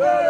Woo!